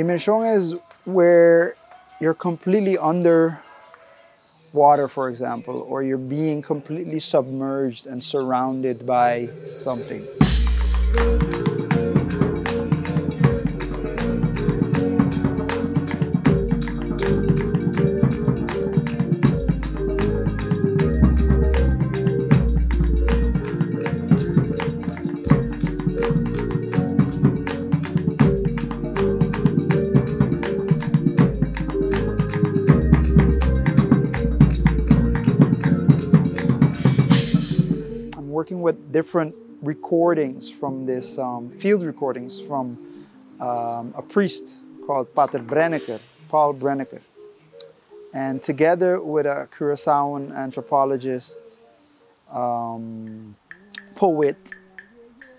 Immersion is where you're completely under water, for example, or you're being completely submerged and surrounded by something. Working with different recordings from this um, field recordings from um, a priest called Pater Brenneker, Paul Brenneker. And together with a Curaçaoan anthropologist, um, poet,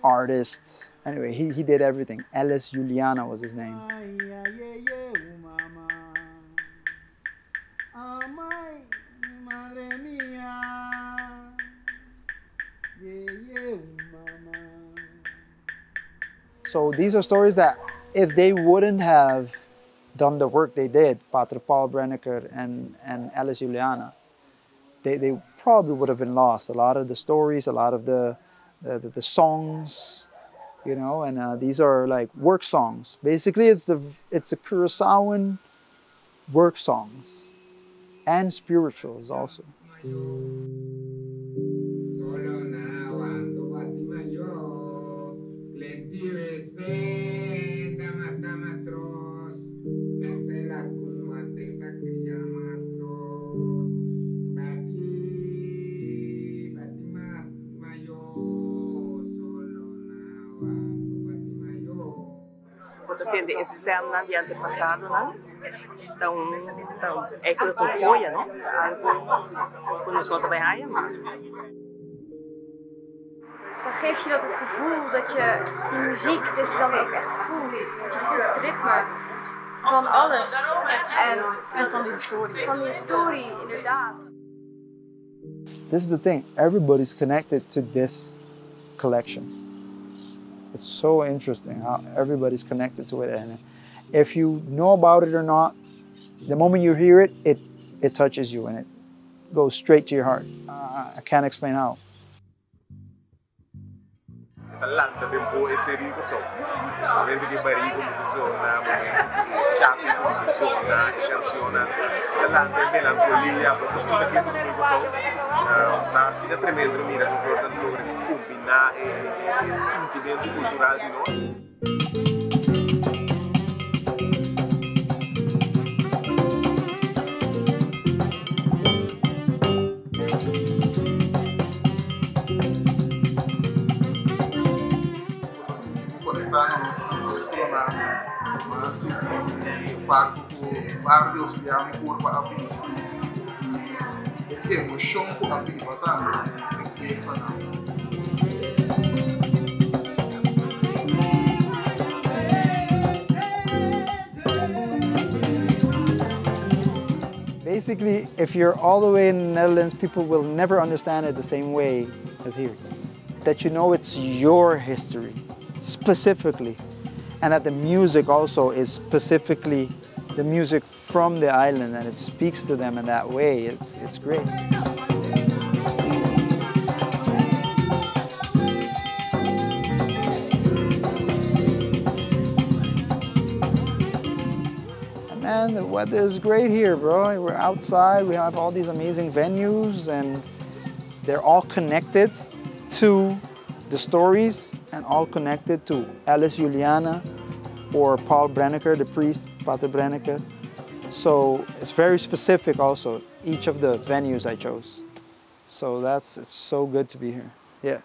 artist, anyway, he, he did everything. Elis Juliana was his name. So these are stories that if they wouldn't have done the work they did, Pater Paul Brenneker and, and Elis Juliana, they, they probably would have been lost. A lot of the stories, a lot of the, the, the, the songs, you know, and uh, these are like work songs. Basically, it's the it's a Curaçaoan work songs and spirituals also. Porque de externa de antepasado, né? Então, então é que eu tô koia, né? Een soort bij haaien. Dan geeft je dat het gevoel dat je die muziek, dat je dan ook echt voelt. Dat je voelt het ritme van alles. En, en van die historie. Van die historie, inderdaad. This is the thing, everybody's connected to this collection. It's so interesting how everybody's connected to it. And if you know about it or not, the moment you hear it, it, it touches you and it goes straight to your heart. Uh, I can't explain how. Tempo eseri ko so. Si zona, chapi si zona, che tu mi so. da tremenda mira do verdadeiro eh, e eh, esse sentimento cultural de nós. barco, o barco de auxiliar, um corpo a Basically, if you're all the way in the Netherlands, people will never understand it the same way as here. That you know it's your history, specifically, and that the music also is specifically the music from the island and it speaks to them in that way. It's, it's great. Man, the weather is great here, bro. We're outside, we have all these amazing venues and they're all connected to the stories and all connected to Elis Juliana or Paul Brenneker, the priest, Pater Brenneker. So it's very specific also, each of the venues I chose. So that's, it's so good to be here. Yeah.